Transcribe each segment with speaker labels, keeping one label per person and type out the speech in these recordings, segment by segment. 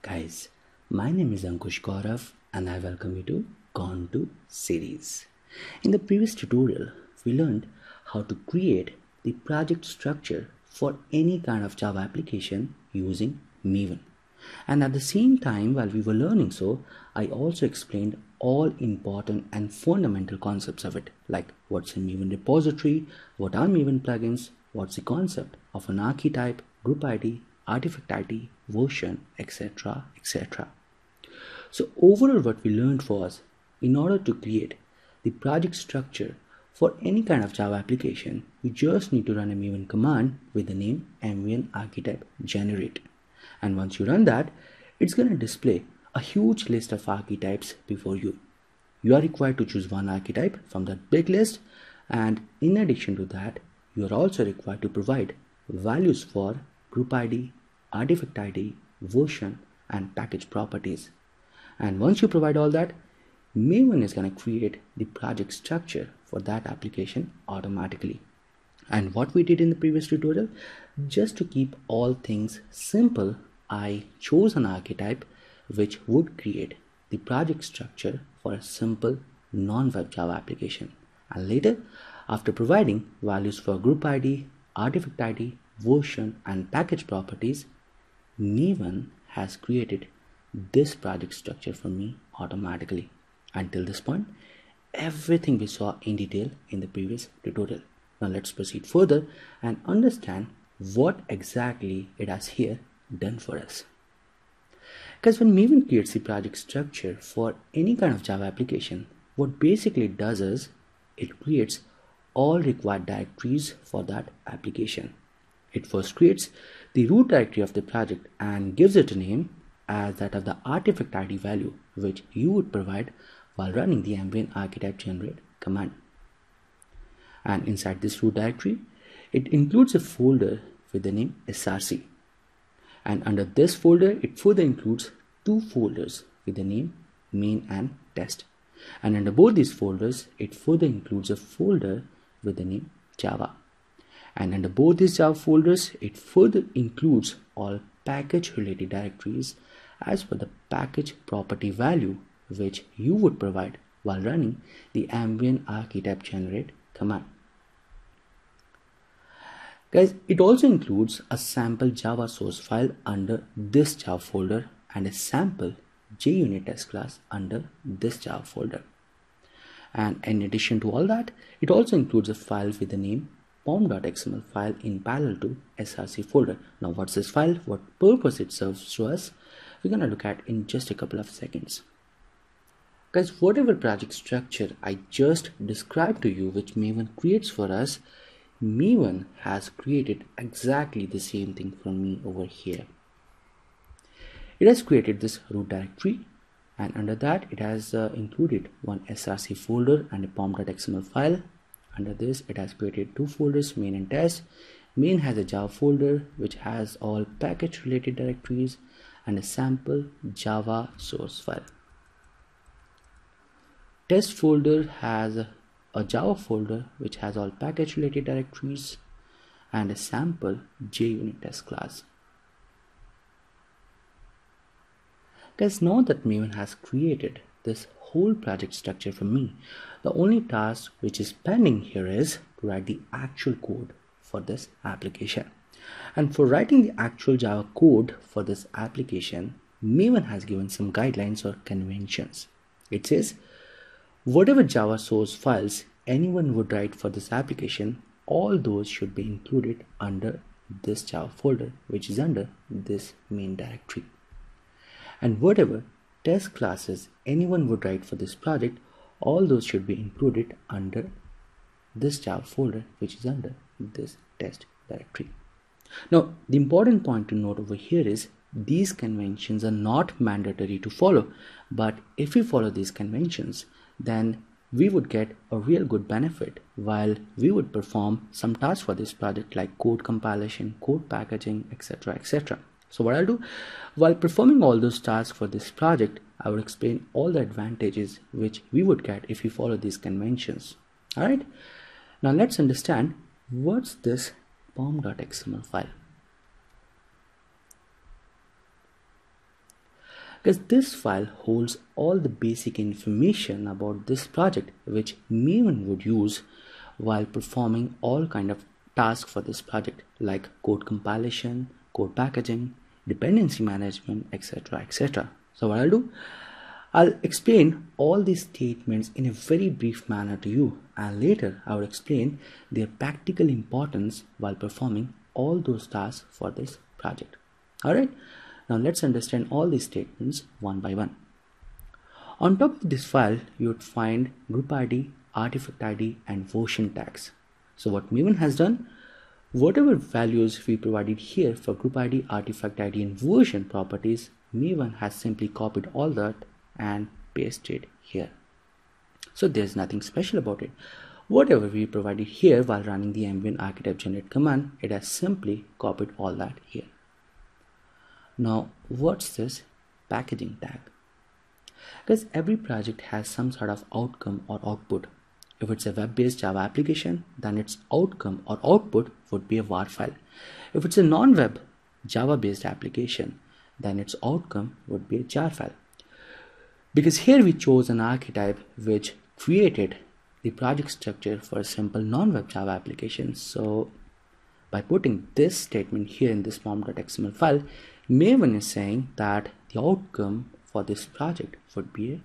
Speaker 1: Guys, my name is Ankush Gaurav and I welcome you to Gontu series. In the previous tutorial, we learned how to create the project structure for any kind of Java application using Maven. And at the same time, while we were learning so, I also explained all important and fundamental concepts of it, like what's a Maven repository, what are Maven plugins, what's the concept of an archetype, group ID, artifact ID, version, etc. etc. So overall what we learned was in order to create the project structure for any kind of Java application, you just need to run a maven command with the name mvn archetype generate. And once you run that, it's going to display a huge list of archetypes before you. You are required to choose one archetype from that big list and in addition to that, you are also required to provide values for group ID, artifact ID, version and package properties. And once you provide all that, Maven is going to create the project structure for that application automatically. And what we did in the previous tutorial, just to keep all things simple, I chose an archetype which would create the project structure for a simple non-web Java application. And later, after providing values for group ID, artifact ID, version, and package properties, Maven has created this project structure for me automatically. Until this point, everything we saw in detail in the previous tutorial. Now let's proceed further and understand what exactly it has here done for us. Because when Maven creates the project structure for any kind of Java application, what basically it does is it creates all required directories for that application. It first creates the root directory of the project and gives it a name as that of the artifact ID value which you would provide while running the mvn archetype generate command. And inside this root directory, it includes a folder with the name src. And under this folder, it further includes two folders with the name main and test. And under both these folders, it further includes a folder with the name Java. And under both these Java folders, it further includes all package related directories as per the package property value which you would provide while running the mvn archetype generate command. Guys, it also includes a sample Java source file under this Java folder and a sample JUnit test class under this Java folder. And in addition to all that, it also includes a file with the name pom.xml file in parallel to src folder. Now what's this file? What purpose it serves to us? We're gonna look at in just a couple of seconds. Guys, whatever project structure I just described to you which Maven creates for us, Maven has created exactly the same thing for me over here. It has created this root directory and under that it has uh, included one src folder and a pom.xml file. Under this it has created two folders main and test. Main has a java folder which has all package related directories and a sample java source file. Test folder has a Java folder which has all package related directories and a sample JUnit test class. Guys, now that Maven has created this whole project structure for me, the only task which is pending here is to write the actual code for this application. And for writing the actual Java code for this application, Maven has given some guidelines or conventions. It says Whatever Java source files anyone would write for this application, all those should be included under this Java folder, which is under this main directory. And whatever test classes anyone would write for this project, all those should be included under this Java folder, which is under this test directory. Now, the important point to note over here is these conventions are not mandatory to follow, but if we follow these conventions, then we would get a real good benefit while we would perform some tasks for this project like code compilation, code packaging, etc. etc. So what I'll do while performing all those tasks for this project, I will explain all the advantages which we would get if we follow these conventions. Alright, now let's understand what's this pom.xml file. because this file holds all the basic information about this project which Maven would use while performing all kind of tasks for this project like code compilation, code packaging, dependency management, etc. etc. So what I'll do, I'll explain all these statements in a very brief manner to you and later I will explain their practical importance while performing all those tasks for this project. Alright, now let's understand all these statements one by one. On top of this file, you would find group ID, artifact ID and version tags. So what Maven has done, whatever values we provided here for group ID, artifact ID and version properties, Maven has simply copied all that and pasted here. So there's nothing special about it. Whatever we provided here while running the Maven archetype generate command, it has simply copied all that here. Now, what's this packaging tag? Because every project has some sort of outcome or output. If it's a web-based Java application, then its outcome or output would be a WAR file. If it's a non-web Java-based application, then its outcome would be a jar file. Because here we chose an archetype which created the project structure for a simple non-web Java application. So by putting this statement here in this pom.xml file, Maven is saying that the outcome for this project would be a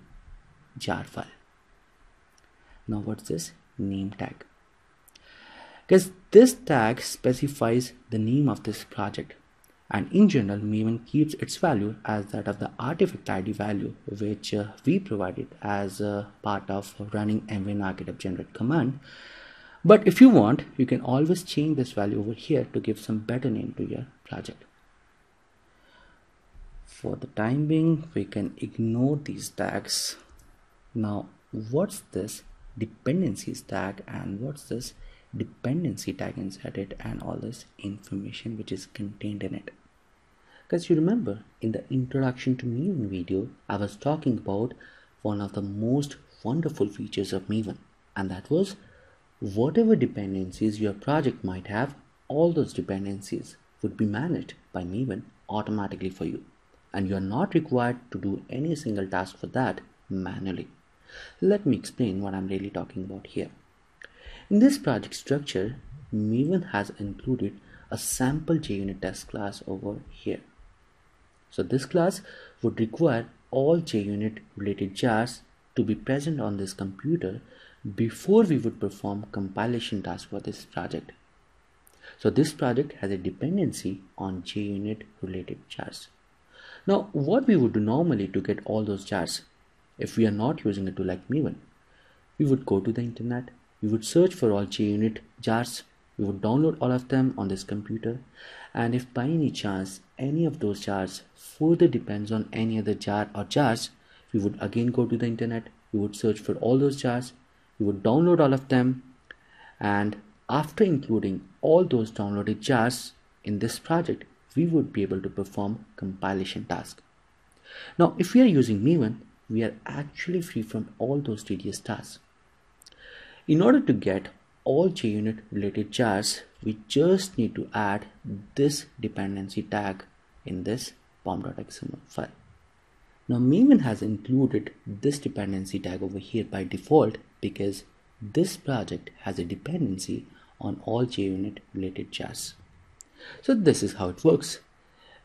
Speaker 1: jar file. Now what's this? Name tag? Because this tag specifies the name of this project. And in general Maven keeps its value as that of the artifact ID value which uh, we provided as part of running Maven archetype generate command. But if you want you can always change this value over here to give some better name to your project. For the time being we can ignore these tags. Now what's this dependencies tag and what's this dependency tag inside it and all this information which is contained in it because you remember in the introduction to Maven video I was talking about one of the most wonderful features of Maven and that was whatever dependencies your project might have all those dependencies would be managed by Maven automatically for you and you are not required to do any single task for that manually. Let me explain what I'm really talking about here. In this project structure, Maven has included a sample JUnit test class over here. So this class would require all JUnit related jars to be present on this computer before we would perform compilation tasks for this project. So this project has a dependency on JUnit related jars. Now what we would do normally to get all those jars if we are not using a tool like Maven, we would go to the internet, we would search for all JUnit jars, we would download all of them on this computer and if by any chance any of those jars further depends on any other jar or jars, we would again go to the internet, we would search for all those jars, we would download all of them and after including all those downloaded jars in this project, we would be able to perform compilation task. Now, if we are using Maven, we are actually free from all those tedious tasks. In order to get all JUnit related jars, we just need to add this dependency tag in this pom.xml file. Now Maven has included this dependency tag over here by default because this project has a dependency on all JUnit related jars. So this is how it works.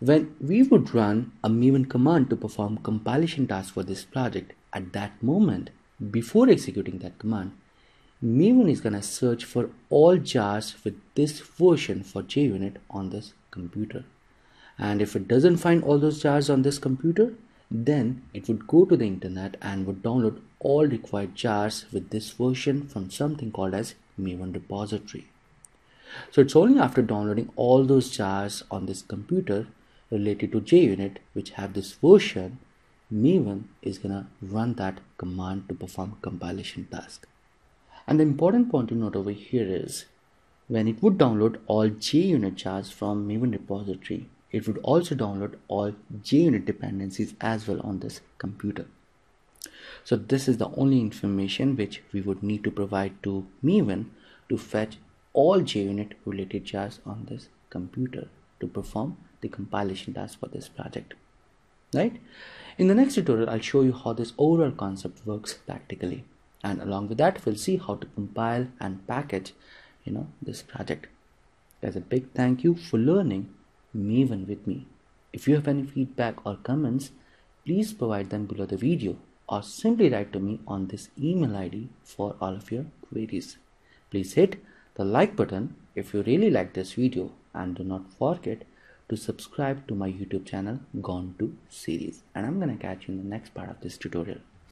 Speaker 1: When we would run a Maven command to perform compilation task for this project, at that moment, before executing that command, Maven is gonna search for all jars with this version for JUnit on this computer. And if it doesn't find all those jars on this computer, then it would go to the internet and would download all required jars with this version from something called as Maven repository. So it's only after downloading all those jars on this computer related to JUnit which have this version, Maven is gonna run that command to perform compilation task. And the important point to note over here is when it would download all JUnit jars from Maven repository, it would also download all JUnit dependencies as well on this computer. So this is the only information which we would need to provide to Maven to fetch all JUnit related jars on this computer to perform the compilation task for this project. right? In the next tutorial i'll show you how this overall concept works practically. And along with that we'll see how to compile and package you know this project. As a big thank you for learning maven with me. If you have any feedback or comments please provide them below the video or simply write to me on this email id for all of your queries. Please hit the like button if you really like this video and do not forget to subscribe to my youtube channel Gontu series. And i'm gonna catch you in the next part of this tutorial